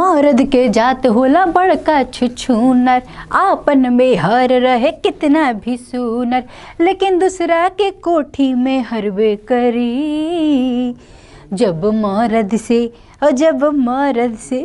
मर्द के जात होला बड़का छुछूनर। आपन में हर रहे कितना भी सुनर। लेकिन दूसरा के कोठी में हरबे करी। जब मर्द से और जब मरद से,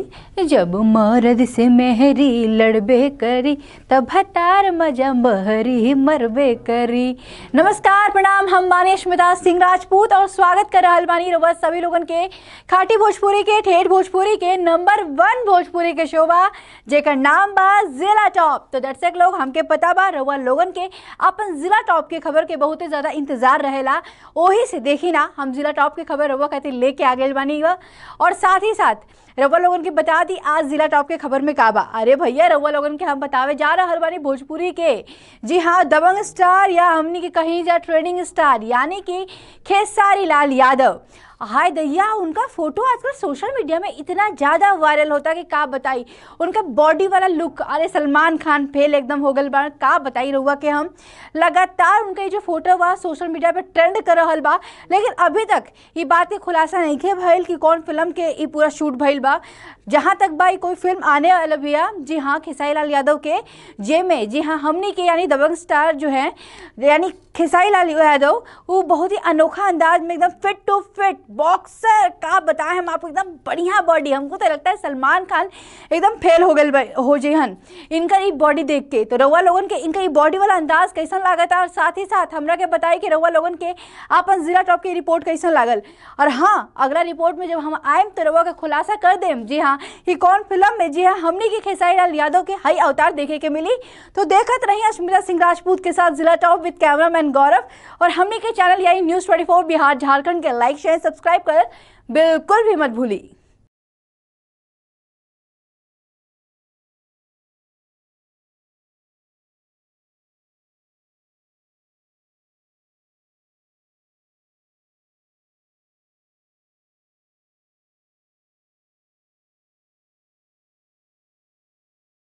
जब मरद से मेहरी लड़बे करी, तब हतार मज़ा बहरी मरबे करी। नमस्कार, प्रणाम, हम बानी स्मिता सिंह राजपूत और स्वागत कर रहल बानी रउआ सभी लोगन के खाटी भोजपुरी के, ठेठ भोजपुरी के, नंबर वन भोजपुरी के शो बा जेकर नाम बा जिला टॉप। तो दर्शक लोग, हमके पता बा रउआ लोगन के अपन जिला टॉप के खबर के बहुत ज़्यादा इंतज़ार रहेला। ओही से देखी ना, हम जिला टॉप के खबर रउआ खातिर लेके आ गए बानी और साथ ही साथ रवा लोगन के बता दी, आज जिला टॉप के खबर में काबा। अरे भैया रवा लोगन के हम बतावे जा रहल बानी भोजपुरी के। जी हाँ दबंग स्टार या हमनी के कहीं जा ट्रेनिंग स्टार, यानी कि खेसारी लाल यादव। हाय दैया, उनका फ़ोटो आजकल सोशल मीडिया में इतना ज़्यादा वायरल होता है कि का बताई उनका बॉडी वाला लुक, अरे सलमान खान फेल एकदम हो गल बा। का बताई रहुआ कि हम? लगातार उनका ये जो फ़ोटो बा, सोशल मीडिया पे ट्रेंड कर रहा बा। लेकिन अभी तक ये बात के खुलासा नहीं के भइल कि कौन फ़िल्म के ये पूरा शूट भइल बा। जहाँ तक बा कोई फ़िल्म आने वाला भैया जी हाँ खेसारी लाल यादव के, जे में, जी हाँ हमने के यानी दबंग स्टार जो है, यानी खेसारी लाल यादव, वो बहुत ही अनोखा अंदाज में एकदम फिट टू फिट बॉक्सर का बताएँ हम आपको, एकदम बढ़िया बॉडी हमको तो लगता है सलमान खान एकदम फेल हो गए हो जेहन इनका ये बॉडी देख के तो रउआ लोगन के, इनका ये बॉडी वाला अंदाज कैसा लागत है? और साथ ही साथ हमरा के बताई कि रउआ लोगन के आपन जिला टॉप की रिपोर्ट कैसा लागल? और हाँ अगला रिपोर्ट में जब हम आएम तो रउआ का खुलासा कर देम जी हाँ कि कौन फ़िल्म में जी हाँ हमने की खेसारी लाल यादव के हाई अवतार देखे के मिली। तो देखत रही अश्मिता सिंह राजपूत के साथ जिला टॉप विद कैमरामैन गौरव। और हमने के चैनल यानी न्यूज़ ट्वेंटी बिहार झारखंड के। लाइक शेयर सब्सक्राइब कर बिल्कुल भी मत भूली।